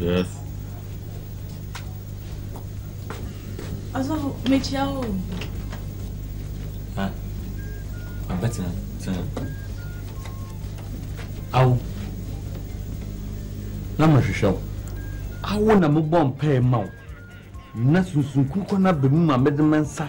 Yes. Asafo, mekyia wo. Ah, abɛtena, tena. Awo, na mehwehwɛ wo. Awo na mebɔ mpae ma wo. Na sunsun kunkun no aba mu ma mede me nsa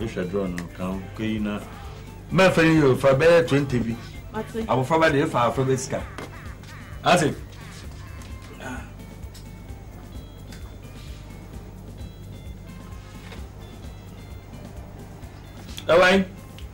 Ehwɛ draw no kan keyi na mɛfɛ yi o fa bɛyɛ twenty bi. Abɔfra ba de efa afra bɛ sika. Ase. Ɛwɛn.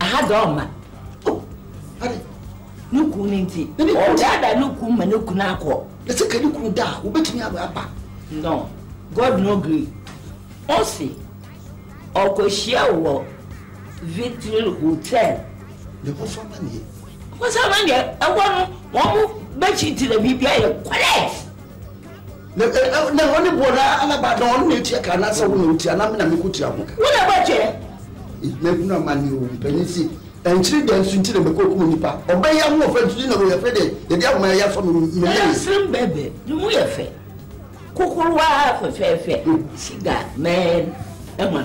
aha dɔ ɔma oh, ade ne kunu no nti ɔdaadaa ne kunu ma ne kunu akɔ na sɛ ka ne kunu da a wobɛtumi aba no god no gree ɔse ɔkɔhyia wo wɔ victory hotel ne kɔfa ma neɛ kɔsa ma neɛ ɛhɔ no wɔn bɛkyitire biribi ayɛ correct Na na hɔ ne boɔ na alaba na ɔno na etua ka anaasɛ wo na wotua anaa me na mekɔ tua ho ka. Wo na ɛbɔ kyɛ. Ei mahunu amanneɛ o mpanin se ankyiri da nso nti na mɛkɔ akum nnipa ɔbɛyɛ ahoɔfɛ nso nti na wɔ yɛfrɛ dɛ yɛde ahoma yɛ asɔ me me mɛyɛ. Ɛnsrem bɛbɛ ne mu yɛ fɛ kokorowa fɛfɛɛfɛ siga mɛn ɛma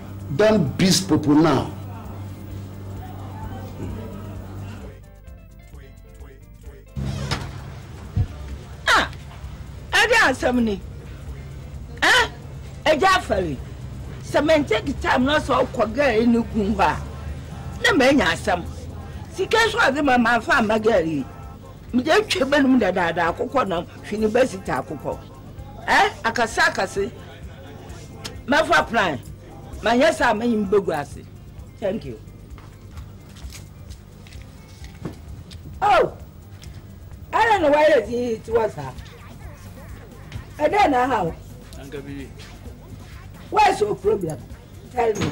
Don't bees popo now. Ah, ɛde asɛm ni. Eh, ɛgya afɛre. Sɛ mente guitar mu na sɛ ɔkɔ gɛɛ ne kun hɔ a, na manya asɛm. Sika nso ɔde ma ma afa ama gɛɛ yi. Mede atwa bɛnum dadaada akokɔ nam hwene bɛsi ta akokɔ. eh akɛse akɛse mɛfa plan manyɛ saa manyi me bɛgu ase thank you oh ɛna na wayɛ dii tiwa saa ɛdɛ na aha o what's your problem tell me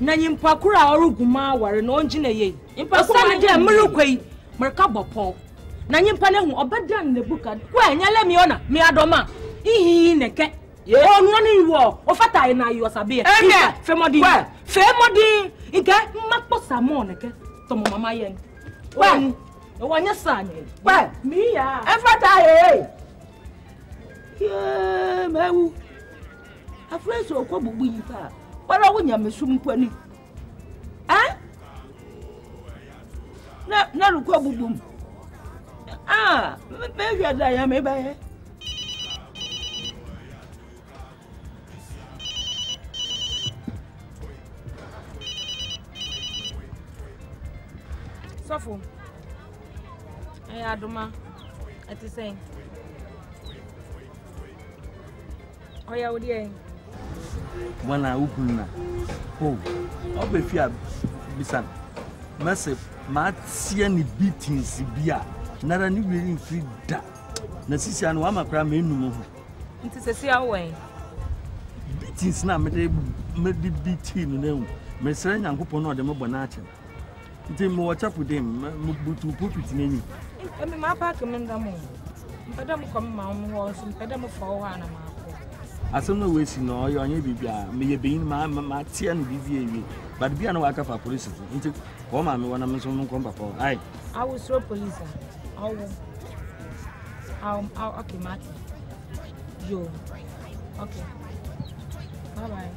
Na nyimpa kor a ɔrogu m'awar no, ɔngyina yie, osian dɛ morokɔ yi, mereka bɔ pɔw, na nyimpa no ehu, ɔbɛdan n'ebuka do, kɔ a nyɛ lɛ miona, miadoma, ihi yi ne kɛ. Yɛ ɔnoa no yi wɔ ɔfata yi na yi ɔsabea. Ɛnɛ, fɛ mɔden, kɔ a, fɛ mɔden, nkɛ mma kpɔ sa mɔɔ ne kɛ, tɔ mɔ mama yɛn, kɔ a, yɛ wɔ nyɛ sa nyɛ, kɔ a, mi ya. Ɛfata yɛ yɛ yi, yɛ mɛ wu. Afei so ɔkɔ bubu yi paa. Wara wo nyamesom mpo ani. Eh? Na na no kɔ bubu mu. Ah, me me hwɛ da ya me bɛyɛ. Sɔfo, ɛyɛ adoma, ɛte sɛn? ɔyɛ wo deɛ wọn a wokunu na o ɔbɛ fi a bisa no mɛsɛ maateɛ ne bi tinsi bi a nara ne wei mfiri da na sisi ano wama koraa menu mu ho nti sɛ si awɔn bi tinsi na mede mede bi tii no na ehu mesrɛ nyankopɔn na ɔde me bɔ n'akyɛ Nti mo wɔ chapel dɛm mo butu pulpit n'enyi. Emi maa paaki mi nda mo mpɛ dɛ mo kɔ mo maa mo hɔ nso mpɛ dɛ mo fa wɔ hɔ a na maa kɔ. Asɛm na wɔasi no ɔyɛ ɔnyɛ biribi a meyɛ benyin maa maa teɛ no biribi ewie but bi a na waka fa polisi fo nti kɔ maa mi wɔ na mi nso mo nkɔ mpapa wɔ ayi. Awo soro polisi a ɔwɔ awo awo ok maa ti yo ok bye bye.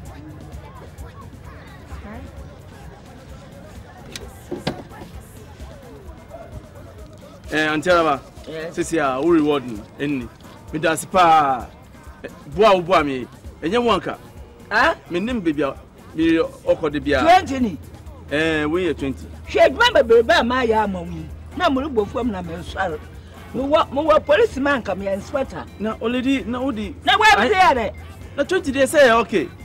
ɛɛ eh, auntie araba eh. sisi a wo reward no ɛnni medase paa eh, boa wo boa me ɛnyɛ wo anka menim baabi a meyɛ ɔkɔ de biara twenty ni ɛɛ wo yɛ twenty hwɛ adwuma bebrebe a maa yɛ ama wo yi na mo rebɔ fam na mensɔre mewɔ mewɔ polisi ma anka meyɛ inspector na oledi na wodi na wɔabisɛ yɛ dɛ na twenty deɛ sɛ yɛ okay